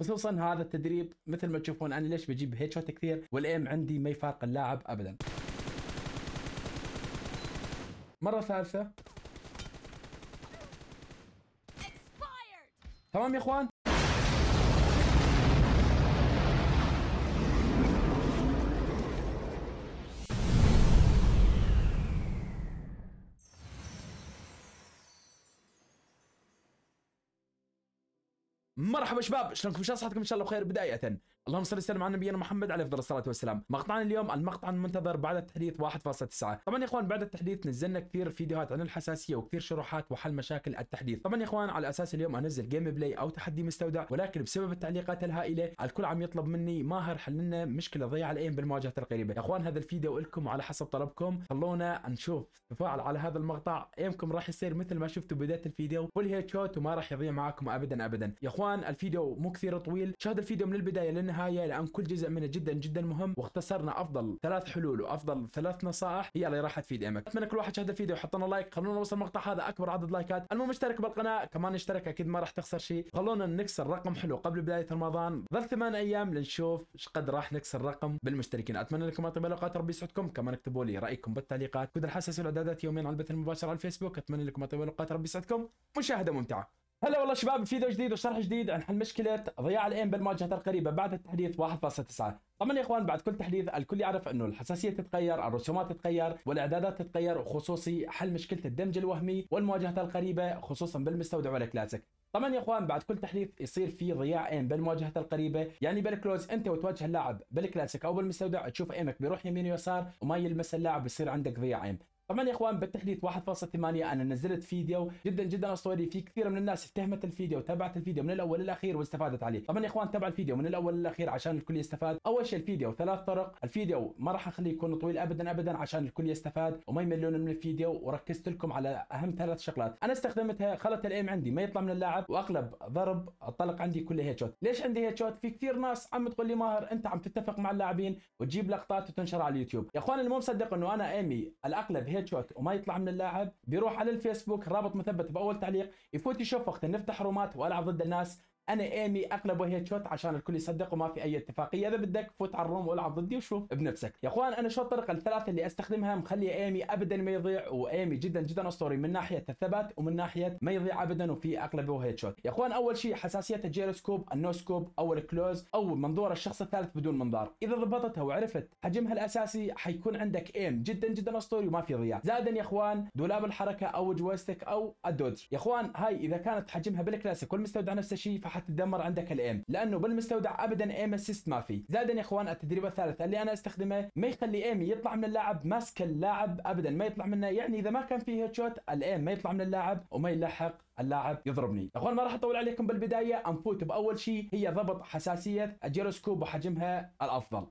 خصوصا هذا التدريب مثل ما تشوفون أنا ليش بجيب هيد شوت كثير والايم عندي ما يفارق اللاعب ابدا. مرة ثالثة! تمام يا إخوان؟ مرحبا شباب شلونكم؟ شلون صحتكم إن شاء الله بخير. بداية اللهم صل وسلم على نبينا محمد عليه افضل الصلاة والسلام. مقطعنا اليوم المقطع المنتظر بعد التحديث 1.9 طبعا يا إخوان بعد التحديث نزلنا كثير فيديوهات عن الحساسية وكثير شروحات وحل مشاكل التحديث. طبعا يا إخوان على أساس اليوم أنزل gameplay أو تحدي مستودع ولكن بسبب التعليقات الهائلة الكل عم يطلب مني ماهر حل لنا مشكلة ضياع ال aim بالمواجهات القريبة. يا إخوان هذا الفيديو لكم وعلى حسب طلبكم. خلونا نشوف تفاعل على هذا المقطع. aim كم راح يصير مثل ما شفتوا بداية الفيديو full headshot وما راح يضيع معاكم ابدا ابدا. يا إخوان الفيديو مو كثير طويل. شاهد الفيديو من البداية للنهايه لأن كل جزء منه جدا جدا مهم. واختصرنا أفضل ثلاث حلول وأفضل ثلاث نصائح. هي اللي راح تفيد aim ك. أتمنى كل واحد شاهد الفيديو يحط لنا like. خلونا نوصل المقطع هذا. أكبر عدد لايكات. المهم اشترك بالقناة. كمان اشترك أكيد ما راح تخسر شيء. خلونا نكسر رقم حلو قبل بداية رمضان. ظل ثمان أيام لنشوف إيش قد راح نكسر رقم بالمشتركين. أتمنى لكم طيب الاوقات ربي يسعدكم. كمان اكتبوا لي رأيكم بالتعليقات. كود الحساس والإعدادات يومين على البث المباشر على الفيسبوك. أتمنى لكم طيب الاوقات ربي يسعدكم. مشاهدة ممتعة. هلا والله شباب فيديو جديد وشرح جديد عن حل مشكلة ضياع ال aim بالمواجهات القريبة بعد التحديث 1.9 طبعا يا إخوان بعد كل تحديث الكل يعرف إنه الحساسية تتغير الرسومات تتغير والإعدادات تتغير وخصوصي حل مشكلة الدمج الوهمي والمواجهات القريبة خصوصا بالمستودع والكلاسيك طبعا يا إخوان بعد كل تحديث يصير في ضياع aim بالمواجهات القريبة. يعني بال close أنت وتواجه اللاعب بالكلاسيك أو بالمستودع تشوف aim ك بيروح يمين ويسار وما يلمس اللاعب بيصير عندك ضياع aim طبعا يا إخوان بالتحديث 1.8 أنا نزلت فيديو جدا جدا اسطوري في كثير من الناس افتهمت الفيديو وتابعت الفيديو من الأول للاخير واستفادت عليه. طبعا يا إخوان تابع الفيديو من الأول للاخير عشان الكل يستفاد. أول شيء الفيديو ثلاث طرق. الفيديو ما راح أخليه يكون طويل ابدا ابدا عشان الكل يستفاد وما يملون من الفيديو وركزت لكم على أهم ثلاث شغلات. أنا استخدمتها خلت ال aim عندي ما يطلع من اللاعب واغلب ضرب الطلق عندي كله headshot ليش عندي headshot في كثير ناس عم تقول لي ماهر أنت عم تتفق مع اللاعبين وتجيب لقطات وتنشر على اليوتيوب. يا إخوان اللي مو مصدق إنه أنا aim ي الاغلب headshot وما يطلع من اللاعب بيروح على الفيسبوك رابط مثبت بأول تعليق يفوت يشوف وقت نفتح room ات وألعب ضد الناس. أنا aim ي اغلبه headshot عشان الكل يصدق وما في أي اتفاقية. إذا بدك فوت على ال room والعب ضدي وشوف. بنفسك. يا أخوان أنا شو الطريقة الثلاثة اللي أستخدمها مخليه aim ي ابدا ما يضيع و aim ي جدا جدا أسطوري من ناحية الثبات ومن ناحية ما يضيع ابدا وفي اغلبه headshot. يا أخوان أول شيء حساسية الجيروسكوب ال no scope أو ال close أو منظور الشخص الثالث بدون منظار. إذا ضبطتها وعرفت حجمها الأساسي حيكون عندك aim جدا جدا أسطوري وما في ضياع. زائدا يا أخوان دولاب الحركة أو joystick أو ال dodge. يا أخوان هاي إذا كانت حجمها بالكلاسيك والمستودع نفس الشيء فحتتدمر عندك ال aim لأنه بالمستودع ابدا aim assist ما في. زائدا يا إخوان التدريب الثالث اللي أنا أستخدمه ما يخلي aim ي يطلع من اللاعب ماسك اللاعب ابدا. ما يطلع منه يعني إذا ما كان فيه headshot ال aim ما يطلع من اللاعب وما يلحق اللاعب يضربني. إخوان ما راح أطول عليكم بالبداية. أنفوت بأول شيء هي ضبط حساسية الجيروسكوب وحجمها الأفضل.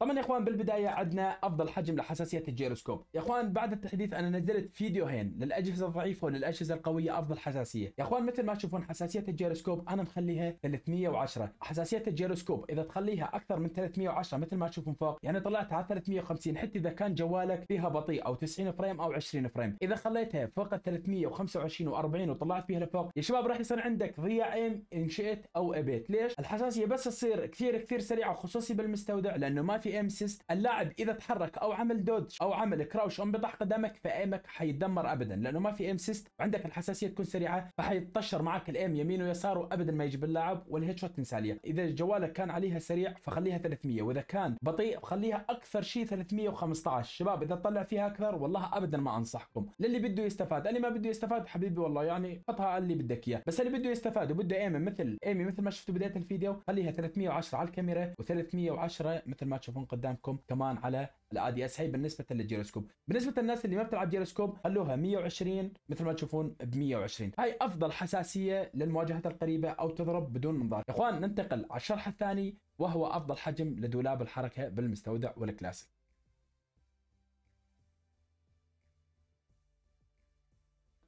طبعا يا إخوان بالبداية عندنا أفضل حجم لحساسية الجيروسكوب. يا إخوان بعد التحديث أنا نزلت فيديوهين للأجهزة الضعيفة وللأجهزة القوية أفضل حساسية. يا إخوان مثل ما تشوفون حساسية الجيروسكوب أنا مخليها 310 حساسية الجيروسكوب إذا تخليها أكثر من 310 مثل ما تشوفون فوق يعني طلعت على 350 حتى إذا كان جوالك فيها بطيء أو 90 frame أو 20 frame. إذا خليتها فوق ال 325 و40 وطلعت فيها لفوق يا شباب راح يصير عندك ضياع aim إن شئت أو أبيت. ليش؟ الحساسية بس تصير كثير كثير سريعة خصوصي بالمستودع لأنه ما في aim assist اللاعب إذا تحرك أو عمل dodge أو عمل crouch أو انبطح قدامك ف aim ك حيتدمر ابدا. لأنه ما في aim assist وعندك الحساسية تكون سريعة فحيتطشر معك ال aim يمين ويسار وابدا ما يجيب اللاعب وال headshot عليها إذا جوالك كان عليها سريع فخليها 300 وإذا كان بطيء خليها أكثر شيء 315 شباب إذا طلع فيها أكثر والله ابدا ما أنصحكم. للي بده يستفاد. اللي ما بده يستفاد حبيبي والله يعني حطها اللي بدك إياه. بس اللي بده يستفاد وبده aim ي مثل aim ي مثل ما شفتوا بداية الفيديو خليها 310 على الكاميرا و310 مثل ما تشوفون قدامكم كمان على ال ADS. هي بالنسبة للجيروسكوب. بالنسبة للناس اللي ما بتلعب جيروسكوب خلوها 120 مثل ما تشوفون ب 120 هاي أفضل حساسية للمواجهات القريبة أو تضرب بدون منظار. إخوان ننتقل على الشرح الثاني وهو أفضل حجم لدولاب الحركة بالمستودع والكلاسيك.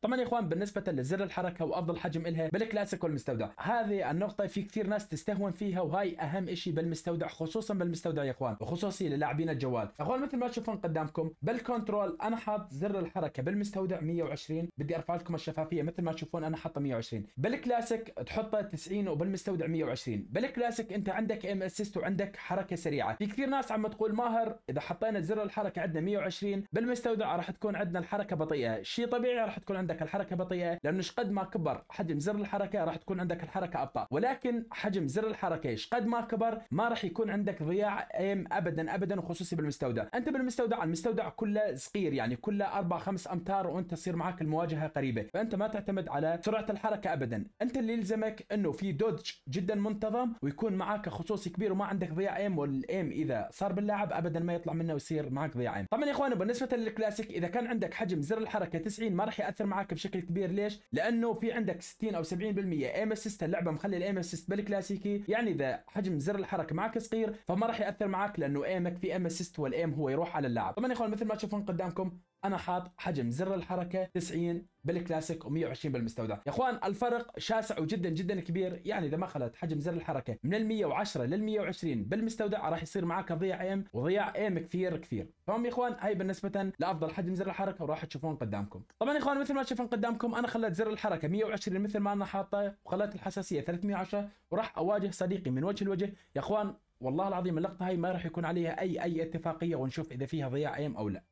طبعا يا إخوان بالنسبة لزر الحركة وأفضل حجم لها بالكلاسيك والمستودع هذه النقطة في كثير ناس تستهون فيها وهاي أهم شيء بالمستودع خصوصا بالمستودع يا إخوان وخصوصي للاعبين الجوال. إخوان مثل ما تشوفون قدامكم بال control أنا حاط زر الحركة بالمستودع 120 بدي أرفع لكم الشفافية مثل ما تشوفون أنا حاطه 120 بالكلاسيك تحطه 90 وبالمستودع 120 بالكلاسيك أنت عندك aim assist وعندك حركة سريعة. في كثير ناس عم تقول ماهر إذا حطينا زر الحركة عندنا 120 بالمستودع راح تكون عندنا الحركة بطيئة. شيء طبيعي راح تكون عندك الحركة بطيئة لأنه قد ما كبر حجم زر الحركة راح تكون عندك الحركة أبطأ. ولكن حجم زر الحركة قد ما كبر ما راح يكون عندك ضياع aim ابدا ابدا وخصوصي بالمستودع. أنت بالمستودع المستودع كله صغير يعني كله 4 5 أمتار وأنت تصير معك المواجهة قريبة. فأنت ما تعتمد على سرعة الحركة ابدا. أنت اللي يلزمك إنه في dodge جدا منتظم ويكون معك خصوصي كبير وما عندك ضياع aim وال aim إذا صار باللاعب ابدا ما يطلع منه ويصير معك ضياع aim. طبعا يا اخوان بالنسبة للكلاسيك إذا كان عندك حجم زر الحركة 90 ما راح يأثر معك بشكل كبير. ليش؟ لأنه في عندك 60 أو 70% aim assist اللعبة مخلي ال aim assist بالكلاسيكي. يعني إذا حجم زر الحركة معك صغير فما راح يأثر معك لأنه aim ك في aim assist وال aim هو يروح على اللاعب. طبعا يا إخوان مثل ما تشوفون قدامكم أنا حاط حجم زر الحركة 90 بالكلاسيك و120 بالمستودع. يا إخوان الفرق شاسع وجدا جدا كبير. يعني إذا ما خلت حجم زر الحركة من ال 110 لل 120 بالمستودع راح يصير معك ضياع aim وضياع aim كثير كثير. تمام يا إخوان هاي بالنسبة لأفضل حجم زر الحركة وراح تشوفون قدامكم. طبعا يا إخوان مثل ما تشوفون قدامكم أنا خليت زر الحركة 120 مثل ما أنا حاطه وخليت الحساسية 310 وراح أواجه صديقي من وجه لوجه. يا إخوان والله العظيم اللقطة هاي ما راح يكون عليها أي أي اتفاقية ونشوف إذا فيها ضياع aim أو لا.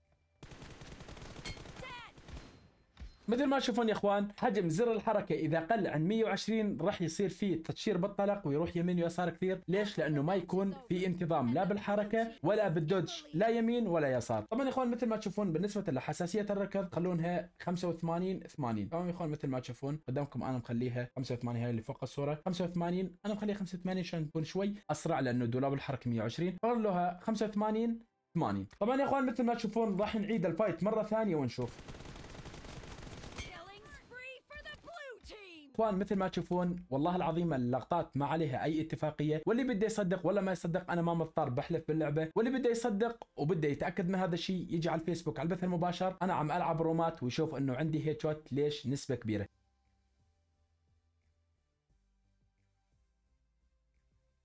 مثل ما تشوفون يا إخوان حجم زر الحركة إذا قل عن 120 راح يصير فيه تشير بالطلق ويروح يمين ويسار كثير. ليش؟ لأنه ما يكون في انتظام لا بالحركة ولا بالدوج لا يمين ولا يسار. طبعا يا إخوان مثل ما تشوفون بالنسبة لحساسية الركض خلونها 85 80 تمام يا إخوان مثل ما تشوفون قدامكم أنا مخليها 85 هاي اللي فوق الصورة. 85 أنا مخليها 85 عشان تكون شوي أسرع لأنه دولاب الحركة 120 خلوها 85 80 طبعا يا إخوان مثل ما تشوفون راح نعيد ال fight مرة ثانية ونشوف. اخوان مثل ما تشوفون والله العظيم اللقطات ما عليها أي اتفاقية. واللي بده يصدق ولا ما يصدق أنا ما مضطر بحلف باللعبة. واللي بده يصدق وبده يتأكد من هذا الشيء يجي على الفيسبوك على البث المباشر. أنا عم ألعب رومات ويشوف إنه عندي headshot ليش؟ نسبة كبيرة.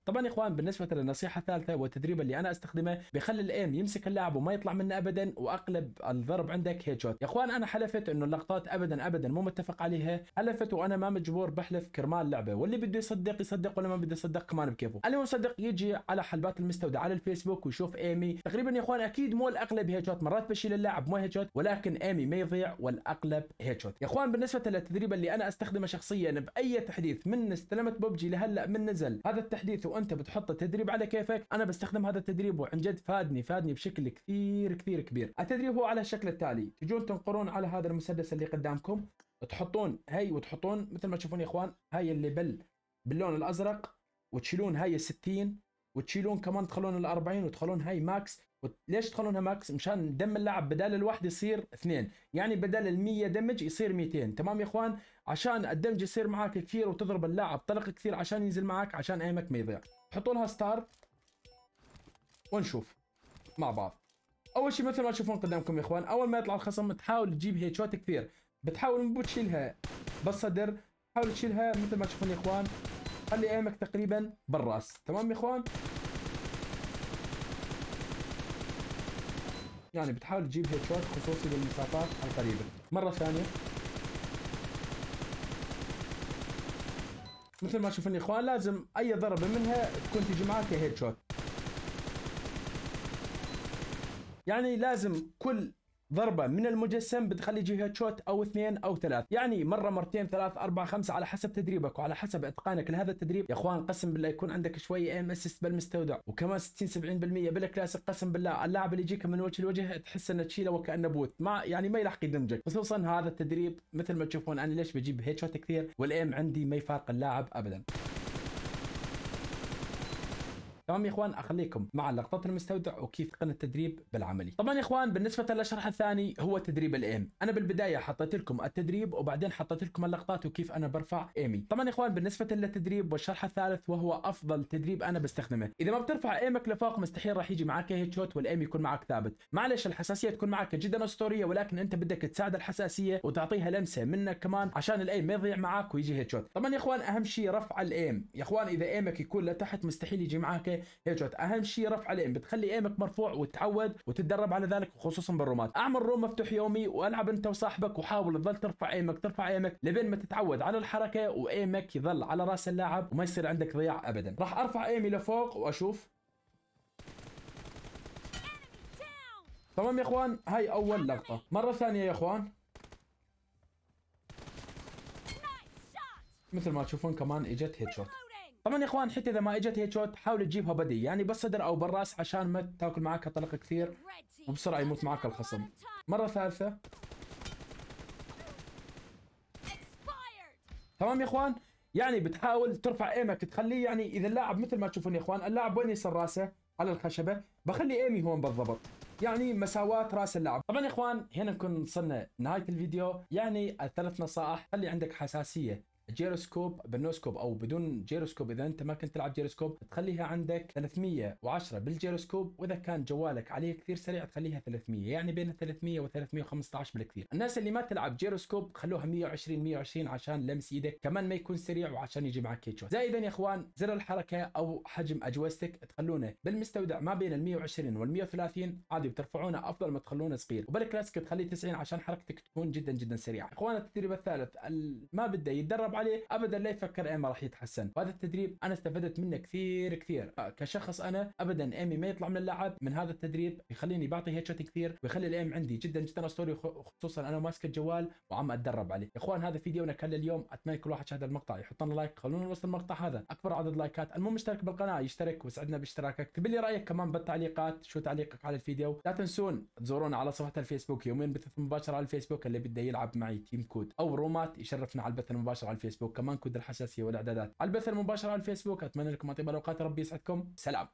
طبعا يا إخوان بالنسبة للنصيحة الثالثة والتدريب اللي أنا أستخدمه بخلي ال aim يمسك اللاعب وما يطلع منه ابدا وأغلب الضرب عندك headshot. يا إخوان أنا حلفت إنه اللقطات ابدا ابدا مو متفق عليها. حلفت وأنا ما مجبور بحلف كرمال لعبة. واللي بده يصدق يصدق واللي ما بده يصدق كمان بكيفه. اللي مو مصدق يجي على حلبات المستودع على الفيسبوك ويشوف aim ي. تقريبا يا إخوان أكيد مو الاغلب headshot. مرات بشيل اللاعب مو headshot ولكن aim ي ما يضيع والاغلب headshot. يا إخوان بالنسبة للتدريب اللي أنا أستخدمه شخصيا بأي تحديث من استلمت ببجي لهلأ من نزل هذا التحديث وانت بتحط التدريب على كيفك أنا بستخدم هذا التدريب وعن جد فادني فادني بشكل كثير كثير كبير. التدريب هو على الشكل التالي. تجون تنقرون على هذا المسدس اللي قدامكم تحطون هي وتحطون مثل ما تشوفون يا اخوان هاي اللي بل باللون الازرق وتشيلون هاي ال 60 وتشيلون كمان تخلون ال 40 وتخلون هاي max. ليش تخلونها max؟ مشان دم اللاعب بدال الواحد يصير اثنين. يعني بدل ال 100 damage يصير 200 تمام يا إخوان؟ عشان ال damage يصير معك كثير وتضرب اللاعب طلق كثير عشان ينزل معك عشان aim ك ما يضيع. حطوا لها start. ونشوف. مع بعض. أول شيء مثل ما تشوفون قدامكم يا إخوان أول ما يطلع الخصم تحاول تجيب headshot كثير. بتحاول مو تشيلها بالصدر. تحاول تشيلها مثل ما تشوفون يا إخوان. خلي aim ك تقريبا بالرأس. تمام يا إخوان؟ يعني بتحاول تجيب headshot خصوصي بالمسافات القريبة. مرة ثانية. مثل ما تشوفون يا إخوان لازم أي ضربة منها تكون تجي معك headshot. يعني لازم كل ضربة من المجسم بتخلي headshot أو اثنين أو ثلاث. يعني مرة مرتين ثلاث أربع خمسة على حسب تدريبك وعلى حسب إتقانك لهذا التدريب. يا أخوان قسم بالله يكون عندك شوية aim assist بالمستودع. وكمان 60 70% بالكلاسيك قسم بالله اللاعب اللي يجيك من وجه لوجه تحس إنه تشيله وكأنه bot. ما يعني ما يلحق يدمجك. خصوصا هذا التدريب مثل ما تشوفون أنا ليش بجيب headshot كثير؟ وال aim عندي ما يفارق اللاعب ابدا. تمام يا إخوان؟ أخليكم مع لقطات المستودع وكيف تتقن التدريب بالعملي. طبعا يا إخوان بالنسبة للشرح الثاني هو تدريب ال aim أنا بالبداية حطيت لكم التدريب وبعدين حطيت لكم اللقطات وكيف أنا برفع aim ي طبعا يا إخوان بالنسبة للتدريب والشرح الثالث وهو أفضل تدريب أنا بستخدمه. إذا ما بترفع aim ك لفوق مستحيل راح يجي معك headshot وال aim يكون معك ثابت. معلش الحساسية تكون معك جدا أسطورية ولكن أنت بدك تساعد الحساسية وتعطيها لمسة منك كمان عشان ال aim ما يضيع معك ويجي headshot طبعا يا إخوان أهم شيء رفع ال aim يا إخوان إذا aim ك يكون لتحت مستحيل يجي معك هيد شوت أهم شيء رفع الأيم بتخلي أيمك مرفوع وتتعود وتتدرب على ذلك خصوصا بالرومات أعمل روم مفتوح يومي وألعب أنت وصاحبك وحاول تظل ترفع أيمك ترفع أيمك لبين ما تتعود على الحركة وأيمك يظل على رأس اللاعب وما يصير عندك ضياع ابدا راح أرفع أيمي لفوق وأشوف! تمام يا إخوان هاي أول لقطة مرة ثانية يا إخوان! مثل ما تشوفون كمان إجت هيد شوت! طبعا يا إخوان حتى إذا ما إجت هيد شوت حاول تجيبها بدي يعني بالصدر أو بالراس عشان ما تاكل معك طلق كثير وبسرعة يموت معك الخصم. مرة ثالثة! تمام يا إخوان؟ يعني بتحاول ترفع إيمك تخليه يعني إذا اللاعب مثل ما تشوفون يا إخوان اللاعب وين يصل راسه؟ على الخشبة. بخلي إيمي هون بالضبط. يعني مساواة راس اللاعب. طبعا يا إخوان هنا نكون وصلنا نهاية الفيديو. يعني الثلاث نصائح خلي عندك حساسية. جيروسكوب بال no scope أو بدون جيروسكوب. إذا أنت ما كنت تلعب جيروسكوب تخليها عندك 310 بالجيروسكوب. وإذا كان جوالك عليه كثير سريع تخليها 300 يعني بين 300 و 315 بالكثير. الناس اللي ما تلعب جيروسكوب خلوها 120 120 عشان لمس إيدك كمان ما يكون سريع وعشان يجي معك headshot زائدا يا إخوان زر الحركة أو حجم ال joystick تخلونه بالمستودع ما بين ال 120 وال 130 عادي بترفعونه أفضل ما تخلونه صغير. وبالكلاسيك تخليه 90 عشان حركتك تكون جدا جدا سريعة. إخوان التدريب الثالث ال- ما بده يتدرب عليه ابدا لا يفكر aim ه راح يتحسن. وهذا التدريب أنا استفدت منه كثير كثير. آه، كشخص أنا ابدا aim ي ما يطلع من اللعب من هذا التدريب يخليني بعطي headshot كثير ويخلي ال aim عندي جدا جدا اسطوري خصوصا أنا ماسك الجوال وعم أتدرب عليه. يا إخوان هذا فيديونا كان لليوم أتمنى كل واحد شاهد المقطع. يحط لنا like خلونا نوصل المقطع هذا. أكبر عدد لايكات. المو مشترك بالقناة يشترك ويسعدنا باشتراكك. اكتب لي رأيك كمان بالتعليقات؟ شو تعليقك على الفيديو؟ لا تنسون تزورونا على صفحة الفيسبوك. يومين بث مباشر على الفيسبوك اللي بده يلعب معي team code أو رومات يشرفنا على البث المباشر على الفيسبوك كمان كود الحساسية والإعدادات. على البث المباشر على الفيسبوك أتمنى لكم اطيب الأوقات ربي يسعدكم. سلام.